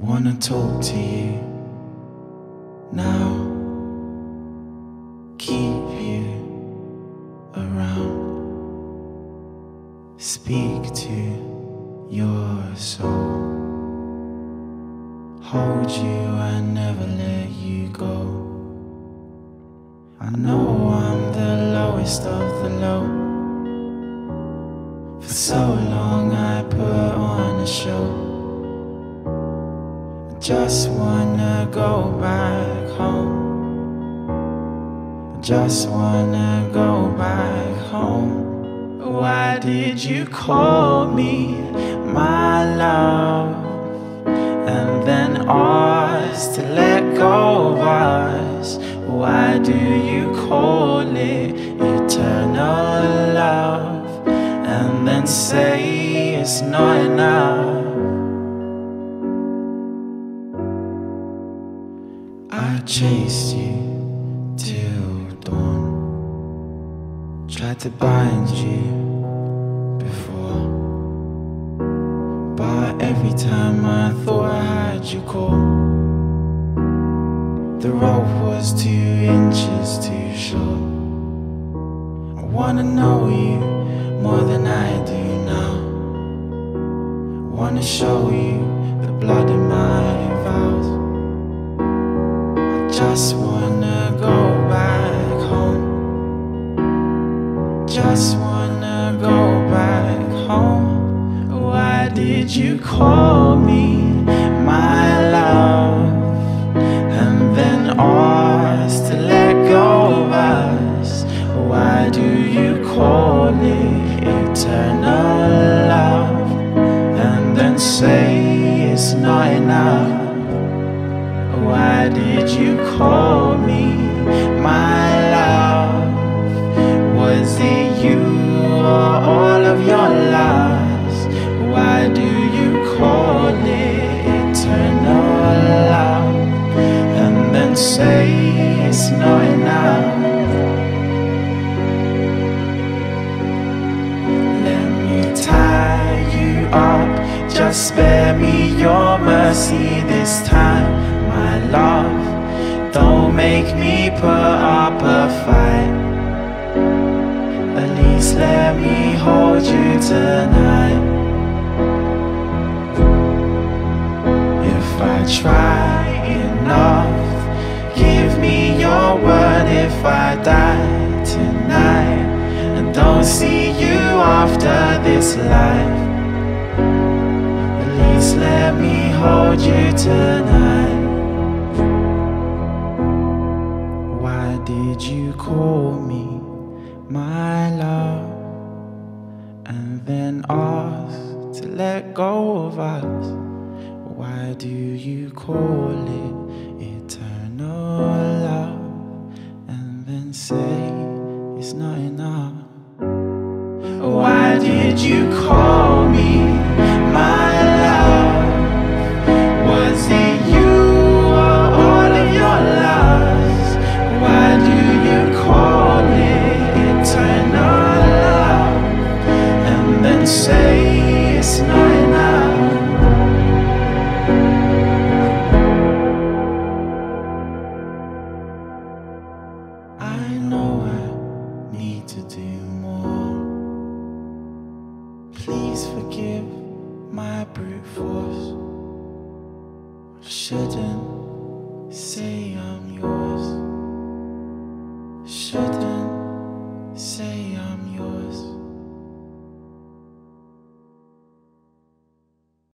Wanna talk to you now. Keep you around. Speak to your soul. Hold you and never let you go. I know I'm the lowest of the low. For so long just wanna go back home. I just wanna go back home. Why did you call me my love? And then ask to let go of us. Why do you call it eternal love? And then say it's not enough. Chased you till dawn. Tried to bind you before. But every time I thought I had you caught, the rope was two inches too short. I wanna know you more than I do now. I Wanna show you the blood in my vows. Just wanna go back home. Just wanna go back home. Why did you call me just spare me your mercy this time, my love. Don't make me put up a fight. At least let me hold you tonight. If I try enough, give me your word if I die tonight. And don't see you after this life. You tonight. Why did you call me my love? And then ask to let go of us. Why do you call it eternal love? And then say it's not enough. Why did you call me And say it's not enough. I know I need to do more. Please forgive my brute force. I shouldn't say I'm yours.